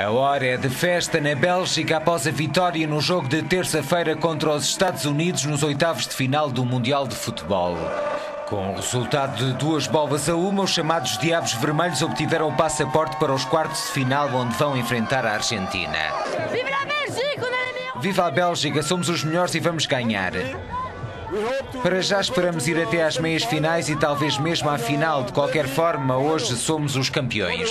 A hora é de festa na Bélgica após a vitória no jogo de terça-feira contra os Estados Unidos nos oitavos de final do Mundial de Futebol. Com o resultado de duas bolas a uma, os chamados Diabos Vermelhos obtiveram o passaporte para os quartos de final, onde vão enfrentar a Argentina. Viva a Bélgica! Viva a Bélgica, somos os melhores e vamos ganhar. Para já esperamos ir até às meias finais e talvez mesmo à final. De qualquer forma, hoje somos os campeões.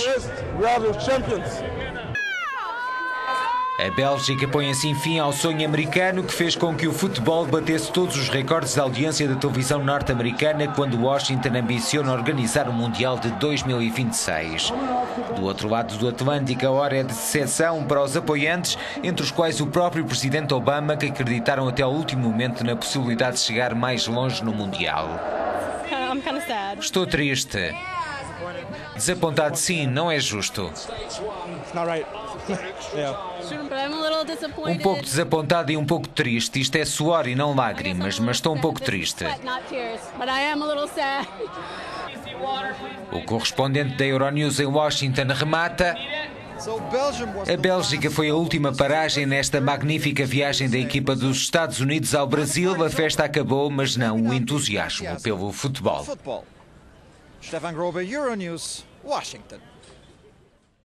A Bélgica põe assim fim ao sonho americano que fez com que o futebol batesse todos os recordes de audiência da televisão norte-americana quando Washington ambiciona organizar o Mundial de 2026. Do outro lado do Atlântico, a hora é de decepção para os apoiantes, entre os quais o próprio presidente Obama, que acreditaram até ao último momento na possibilidade de chegar mais longe no Mundial. Estou triste. Desapontado, sim, não é justo. Um pouco desapontado e um pouco triste. Isto é suor e não lágrimas, mas estou um pouco triste. O correspondente da Euronews em Washington remata. A Bélgica foi a última paragem nesta magnífica viagem da equipa dos Estados Unidos ao Brasil. A festa acabou, mas não o entusiasmo pelo futebol. Stefan Grobe, Euronews, Washington.